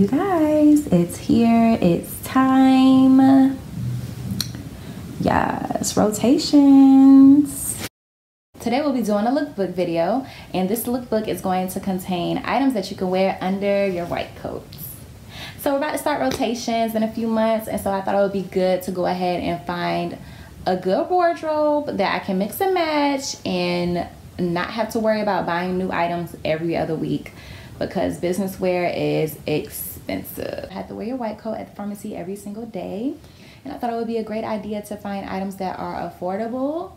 You guys, it's here. It's time. Yes, rotations. Today we'll be doing a lookbook video and this lookbook is going to contain items that you can wear under your white coats. So we're about to start rotations in a few months and so I thought it would be good to go ahead and find a good wardrobe that I can mix and match and not have to worry about buying new items every other week because business wear is expensive. I had to wear your white coat at the pharmacy every single day and I thought it would be a great idea to find items that are affordable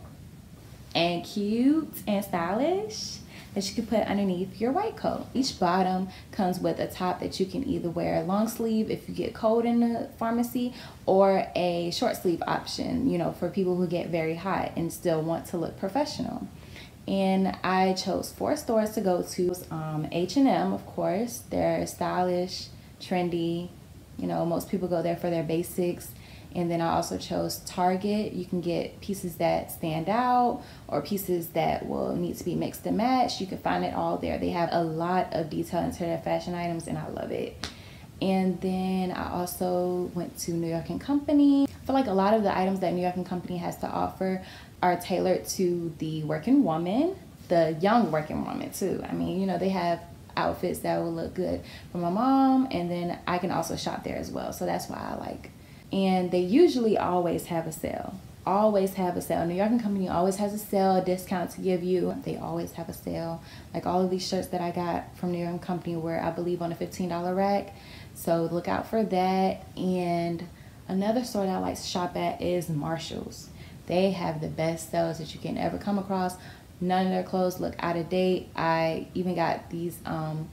and cute and stylish that you can put underneath your white coat. Each bottom comes with a top that you can either wear a long sleeve if you get cold in the pharmacy or a short sleeve option, you know, for people who get very hot and still want to look professional. And I chose four stores to go to. Um, H&M, of course. They're stylish, trendy. You know, most people go there for their basics and then I also chose Target. You can get pieces that stand out or pieces that will need to be mixed and matched. You can find it all there. They have a lot of detail into their fashion items and I love it. And then I also went to New York and Company. I feel like a lot of the items that New York and Company has to offer are tailored to the working woman, the young working woman too. I mean, you know, they have outfits that will look good for my mom and then I can also shop there as well. So that's why I like and they usually always have a sale always have a sale. New York and Company always has a sale, a discount to give you. They always have a sale. Like all of these shirts that I got from New York and Company were, I believe, on a $15 rack. So look out for that. And another store that I like to shop at is Marshall's. They have the best sales that you can ever come across. None of their clothes look out of date. I even got these, um,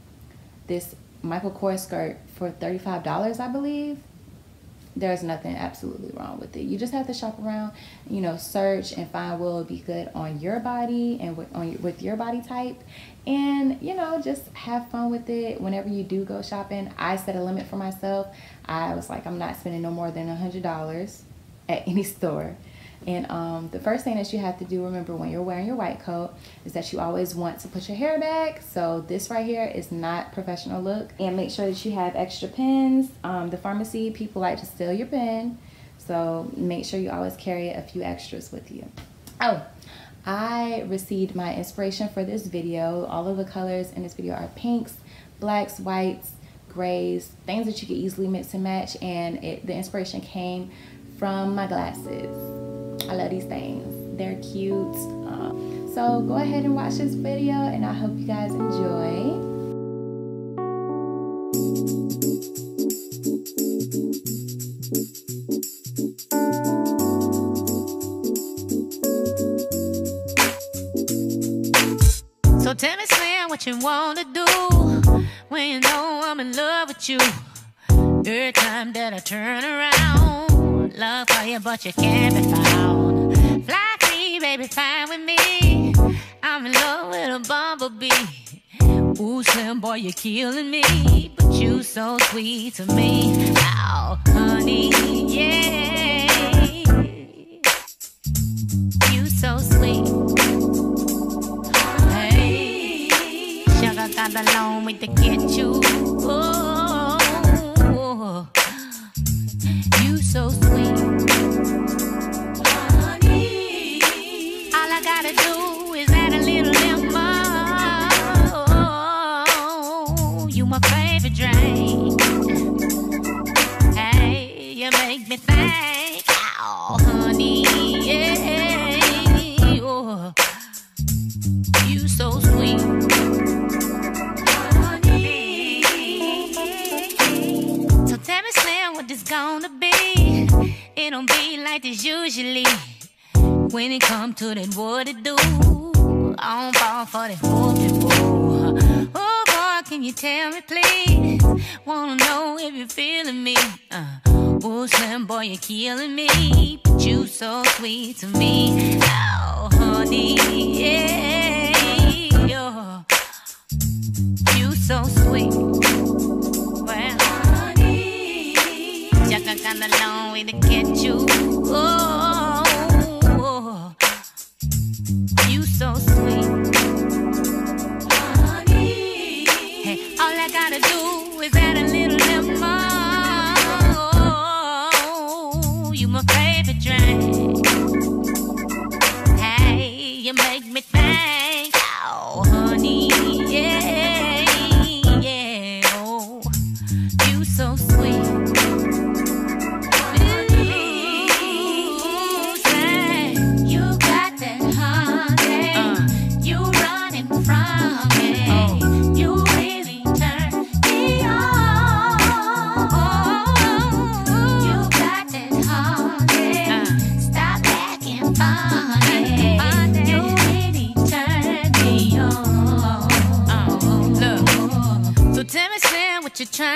this Michael Kors skirt for $35, I believe there's nothing absolutely wrong with it. You just have to shop around, you know, search and find what will be good on your body and with, on, with your body type. And, you know, just have fun with it whenever you do go shopping. I set a limit for myself. I was like, I'm not spending no more than a $100 at any store. And um, the first thing that you have to do, remember when you're wearing your white coat, is that you always want to put your hair back. So this right here is not professional look. And make sure that you have extra pens. Um, the pharmacy, people like to steal your pen. So make sure you always carry a few extras with you. Oh, I received my inspiration for this video. All of the colors in this video are pinks, blacks, whites, grays, things that you can easily mix and match. And it, the inspiration came from my glasses. I love these things. They're cute. Um, so go ahead and watch this video and I hope you guys enjoy. So tell me, Slim, what you wanna do when you know I'm in love with you. Every time that I turn around love for you, but you can't be found. Fly free, baby, fine with me. I'm in love with a bumblebee. Ooh, slim boy, you're killing me, but you so sweet to me. Oh, honey, yeah. Make me think. Oh, honey, yeah. Oh, you so sweet. Honey. So tell me, Slim, what this gonna be? It don't be like this usually. When it come to that, what it do? I don't fall for that whoopie Oh boy, can you tell me please? Wanna know if you're feeling me? Uh, oh slim boy, you're killing me, but you so sweet to me. Oh honey, yeah, oh, you so sweet. Well, honey, just a kind of long way to get you. Oh, oh, you so sweet.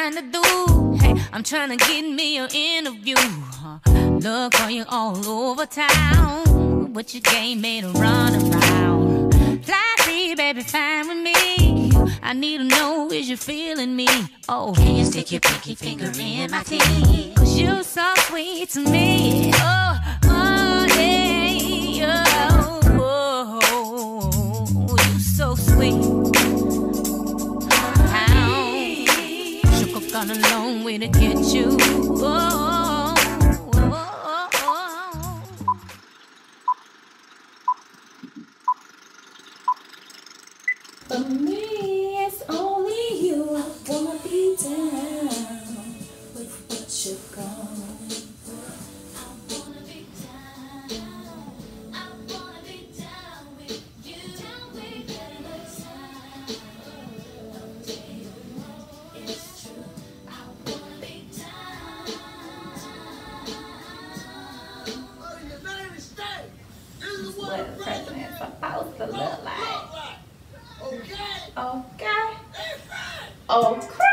Hey, I'm trying to get me an interview. Look for you all over town. But your game made a run around. Fly free, baby, fine with me. I need to know is you feeling me? Oh, can you stick your pinky finger in my teeth? Cause you're so sweet to me. Oh, oh, yeah. Gone a long way to get you. Oh, supposed to look like. look like. Okay? Okay.